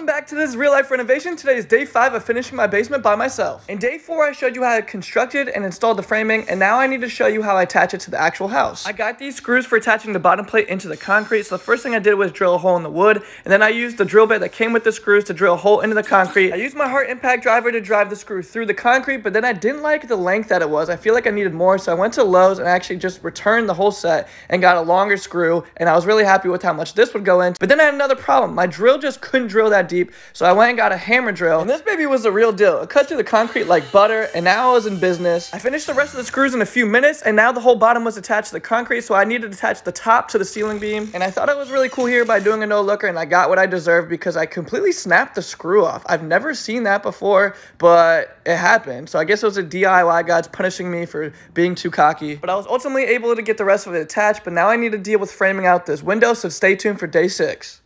Welcome back to this real life renovation. Today is day five of finishing my basement by myself. In day four, I showed you how I constructed and installed the framing, and now I need to show you how I attach it to the actual house. I got these screws for attaching the bottom plate into the concrete, so the first thing I did was drill a hole in the wood, and then I used the drill bit that came with the screws to drill a hole into the concrete. I used my Hart impact driver to drive the screw through the concrete, but then I didn't like the length that it was. I feel like I needed more, so I went to Lowe's and actually just returned the whole set and got a longer screw, and I was really happy with how much this would go in. But then I had another problem. My drill just couldn't drill that deep, so I went and got a hammer drill. And this baby was the real deal. It cut through the concrete like butter, and now I was in business. I finished the rest of the screws in a few minutes, and now the whole bottom was attached to the concrete, so I needed to attach the top to the ceiling beam. And I thought it was really cool here by doing a no-looker, and I got what I deserved because I completely snapped the screw off. I've never seen that before, but it happened. So I guess it was a DIY God's punishing me for being too cocky. But I was ultimately able to get the rest of it attached, but now I need to deal with framing out this window, so stay tuned for day six.